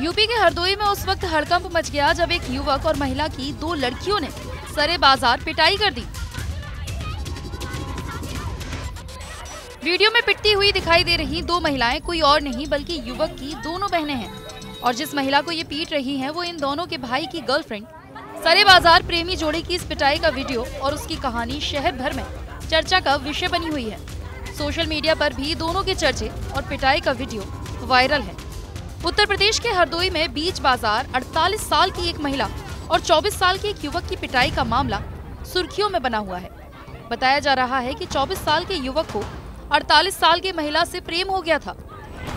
UP के हरदोई में उस वक्त हड़कंप मच गया जब एक युवक और महिला की दो लड़कियों ने सरे बाज़ार पिटाई कर दी। वीडियो में पिटती हुई दिखाई दे रही दो महिलाएँ कोई और नहीं, बल्कि युवक की दोनों बहनें हैं। और जिस महिला को ये पीट रही हैं, वो इन दोनों के भाई की गर्लफ्रेंड। सरे बाज़ार प्रेमी जोड़े की इस पिटाई का वीडियो और उसकी कहानी शहर भर में चर्चा का विषय बनी हुई है। सोशल मीडिया पर भी दोनों के चर्चे और पिटाई का वीडियो वायरल है। उत्तर प्रदेश के हरदोई में बीच बाज़ार 48 साल की एक महिला और 24 साल के एक युवक की पिटाई का मामला सुर्खियों में बना हुआ है। बताया जा रहा है कि 24 साल के युवक को 48 साल की महिला से प्रेम हो गया था,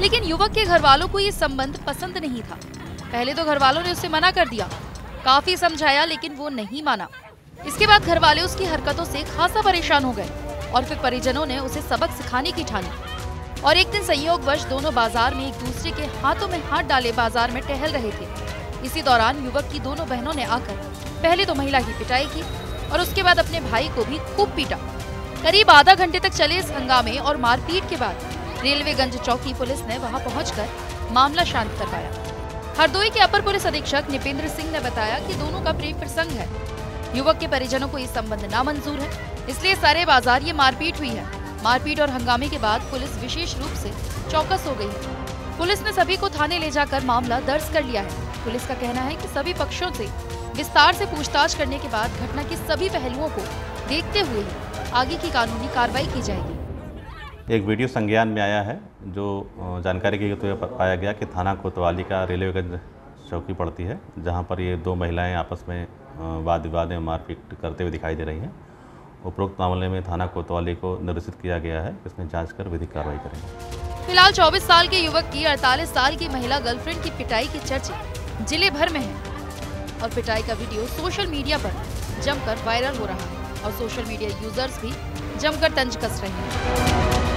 लेकिन युवक के घर वालों को ये संबंध पसंद नहीं था। पहले तो घर वालों ने उसे मना कर दिया, काफ़ी समझाया, लेकिन वो नहीं माना। इसके बाद घर वाले उसकी हरकतों से खासा परेशान हो गए और फिर परिजनों ने उसे सबक सिखाने की ठानी। और एक दिन संयोग वर्ष दोनों बाज़ार में एक दूसरे के हाथों में हाथ डाले बाज़ार में टहल रहे थे। इसी दौरान युवक की दोनों बहनों ने आकर पहले तो महिला की पिटाई की और उसके बाद अपने भाई को भी खूब पीटा। करीब आधा घंटे तक चले इस हंगामे और मारपीट के बाद रेलवेगंज चौकी पुलिस ने वहाँ पहुंचकर मामला शांत करवाया हरदोई के अपर पुलिस अधीक्षक निपेंद्र सिंह ने बताया कि दोनों का प्रेम प्रसंग है। युवक के परिजनों को ये संबंध नामंजूर है, इसलिए सारे बाज़ार ये मारपीट हुई है। मारपीट और हंगामे के बाद पुलिस विशेष रूप से चौकस हो गई। है पुलिस ने सभी को थाने ले जाकर मामला दर्ज कर लिया है। पुलिस का कहना है कि सभी पक्षों से विस्तार से पूछताछ करने के बाद घटना के सभी पहलुओं को देखते हुए आगे की कानूनी कार्रवाई की जाएगी। एक वीडियो संज्ञान में आया है, जो जानकारी के तो पाया गया कि थाना कोतवाली का रेलवेगंज चौकी पड़ती है, जहाँ पर ये दो महिलाएँ आपस में वाद विवाद में मारपीट करते हुए दिखाई दे रही हैं। उपरोक्त मामले में थाना कोतवाली को निर्देशित किया गया है। इसमें जाँच कर विधिक कार्रवाई करेंगे। फ़िलहाल 24 साल के युवक की 48 साल की महिला गर्लफ्रेंड की पिटाई की चर्चा ज़िले भर में है। और पिटाई का वीडियो सोशल मीडिया पर जमकर वायरल हो रहा है और सोशल मीडिया यूज़र्स भी जमकर तंज कस रहे हैं।